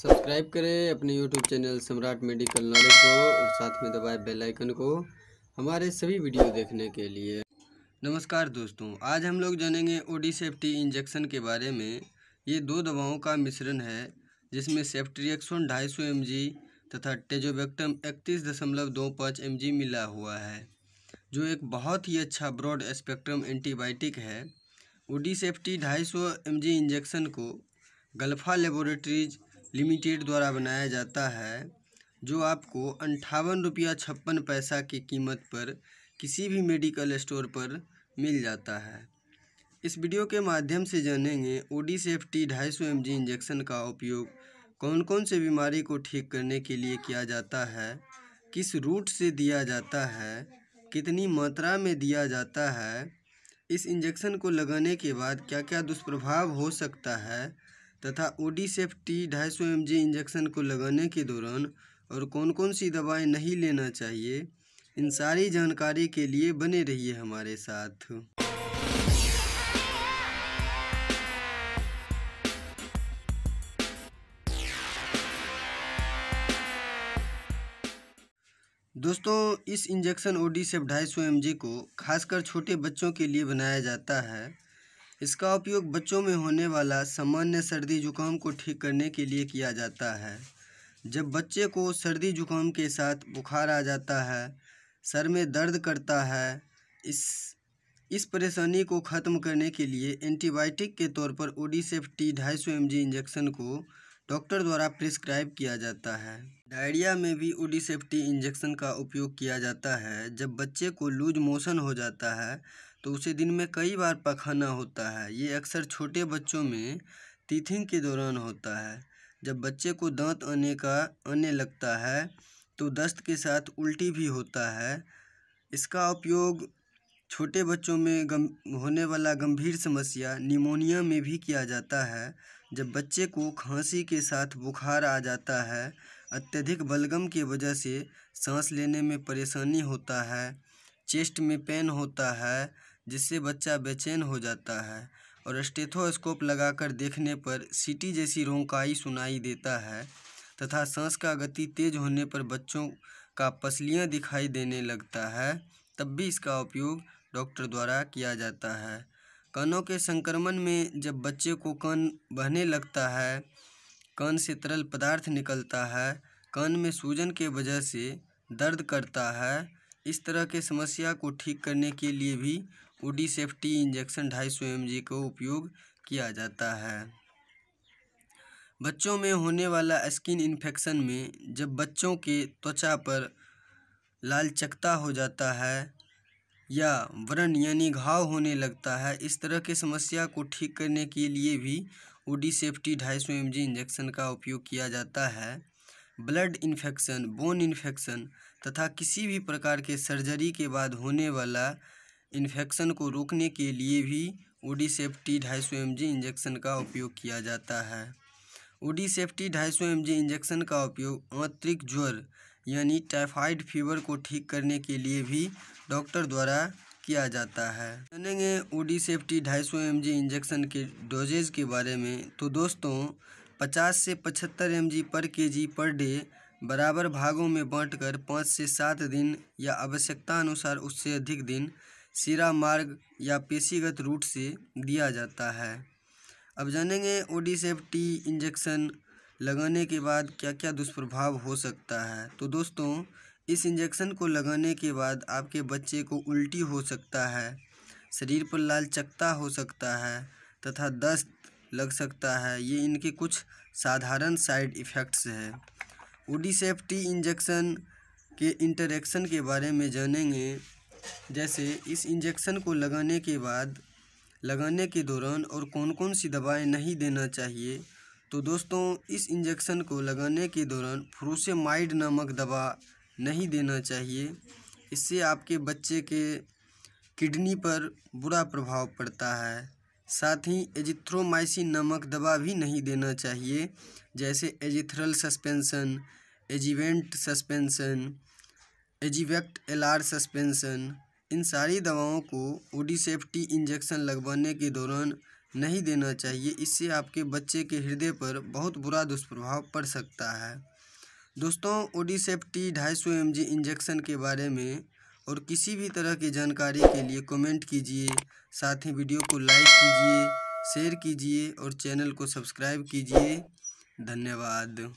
Subscribe करें अपने YouTube channel Samrat medical knowledge को और साथ में दबाएँ बेल आइकन को हमारे सभी वीडियो देखने के लिए। नमस्कार दोस्तों, आज हम लोग जानेंगे ओडी सेफ्टी इंजेक्शन के बारे में। ये दो दवाओं का मिश्रण है, जिसमें सेफ्ट्रियक्सोन ढाई सौ एम तथा टेजोबेक्टम इकतीस दशमलव दो पाँच एम मिला हुआ है, जो एक बहुत ही अच्छा ब्रॉड स्पेक्ट्रम एंटीबायोटिक है। ओडी सेफ्टी ढाई सौ एम इंजेक्शन को गल्फा लेबोरेटरीज लिमिटेड द्वारा बनाया जाता है, जो आपको अंठावन रुपया छप्पन पैसा की कीमत पर किसी भी मेडिकल स्टोर पर मिल जाता है। इस वीडियो के माध्यम से जानेंगे ओडी सेफ्टी ढाई सौ एम इंजेक्शन का उपयोग कौन कौन से बीमारी को ठीक करने के लिए किया जाता है, किस रूट से दिया जाता है, कितनी मात्रा में दिया जाता है, इस इंजेक्शन को लगाने के बाद क्या क्या दुष्प्रभाव हो सकता है तथा ओडी सेफ्टी ढाई सौ एम इंजेक्शन को लगाने के दौरान और कौन कौन सी दवाएँ नहीं लेना चाहिए, इन सारी जानकारी के लिए बने रहिए हमारे साथ। दोस्तों, इस इंजेक्शन ओडी सेफ़ ढाई सौ एम को खासकर छोटे बच्चों के लिए बनाया जाता है। इसका उपयोग बच्चों में होने वाला सामान्य सर्दी जुकाम को ठीक करने के लिए किया जाता है। जब बच्चे को सर्दी जुकाम के साथ बुखार आ जाता है, सर में दर्द करता है, इस इस परेशानी को ख़त्म करने के लिए एंटीबायोटिक के तौर पर ओडीसेफ टी ढाई सौ एम इंजेक्शन को डॉक्टर द्वारा प्रिस्क्राइब किया जाता है। डायरिया में भी ओडीसेफ टी इंजेक्शन का उपयोग किया जाता है। जब बच्चे को लूज मोशन हो जाता है तो उसे दिन में कई बार पखाना होता है। ये अक्सर छोटे बच्चों में टीथिंग के दौरान होता है। जब बच्चे को दांत आने का, आने लगता है तो दस्त के साथ उल्टी भी होता है। इसका उपयोग छोटे बच्चों में गम, होने वाला गंभीर समस्या, निमोनिया में भी किया जाता है। जब बच्चे को खांसी के साथ बुखार आ जाता है, अत्यधिक बलगम की वजह से सांस लेने में परेशानी होता है, चेस्ट में पेन होता है जिससे बच्चा बेचैन हो जाता है और स्टेथोस्कोप लगाकर देखने पर सीटी जैसी रोंकाई सुनाई देता है तथा सांस का गति तेज होने पर बच्चों का पसलियाँ दिखाई देने लगता है, तब भी इसका उपयोग डॉक्टर द्वारा किया जाता है। कानों के संक्रमण में जब बच्चे को कान बहने लगता है, कान से तरल पदार्थ निकलता है, कान में सूजन के वजह से दर्द करता है, इस तरह के समस्या को ठीक करने के लिए भी ओडी सेफ्टी इंजेक्शन ढाई सौ एम का उपयोग किया जाता है। बच्चों में होने वाला स्किन इन्फेक्शन में जब बच्चों के त्वचा पर लाल चकता हो जाता है या व्रण यानी घाव होने लगता है, इस तरह की समस्या को ठीक करने के लिए भी ओडी सेफ्टी ढाई सौ एम इंजेक्शन का उपयोग किया जाता है। ब्लड इन्फेक्शन, बोन इन्फेक्शन तथा किसी भी प्रकार के सर्जरी के बाद होने वाला इन्फेक्शन को रोकने के लिए भी ओडी सेफ्टी ढाई सौ एमजी इंजेक्शन का उपयोग किया जाता है। ओडी सेफ्टी ढाई सौ एमजी इंजेक्शन का उपयोग आंतरिक ज्वर यानी टाइफाइड फीवर को ठीक करने के लिए भी डॉक्टर द्वारा किया जाता है। जानेंगे ओडी सेफ्टी ढाई सौ एमजी इंजेक्शन के डोजेज के बारे में। तो दोस्तों, पचास से पचहत्तर एम पर के पर डे बराबर भागों में बांटकर पाँच से सात दिन या आवश्यकता अनुसार उससे अधिक दिन सिरा मार्ग या पेशीगत रूट से दिया जाता है। अब जानेंगे ओडी सेफ्टी इंजेक्शन लगाने के बाद क्या क्या दुष्प्रभाव हो सकता है। तो दोस्तों, इस इंजेक्शन को लगाने के बाद आपके बच्चे को उल्टी हो सकता है, शरीर पर लाल चकता हो सकता है तथा दस्त लग सकता है। ये इनके कुछ साधारण साइड इफ़ेक्ट्स हैं। ओडी सेफ्टी इंजेक्शन के इंटरेक्शन के बारे में जानेंगे। जैसे इस इंजेक्शन को लगाने के बाद, लगाने के दौरान और कौन कौन सी दवाएँ नहीं देना चाहिए तो दोस्तों, इस इंजेक्शन को लगाने के दौरान फ्रोसेमाइड नामक दवा नहीं देना चाहिए। इससे आपके बच्चे के किडनी पर बुरा प्रभाव पड़ता है। साथ ही एजिथ्रोमाइसिन नामक दवा भी नहीं देना चाहिए, जैसे एजिथ्रल सस्पेंसन एजिवेंट सस्पेंसन एजिवेक्ट एल आर सस्पेंसन इन सारी दवाओं को ओडी सेफ्टी इंजेक्शन लगवाने के दौरान नहीं देना चाहिए। इससे आपके बच्चे के हृदय पर बहुत बुरा दुष्प्रभाव पड़ सकता है। दोस्तों ओडीसेप टी ढाई सौ एम इंजेक्शन के बारे में और किसी भी तरह की जानकारी के लिए कमेंट कीजिए। साथ ही वीडियो को लाइक कीजिए, शेयर कीजिए और चैनल को सब्सक्राइब कीजिए। धन्यवाद।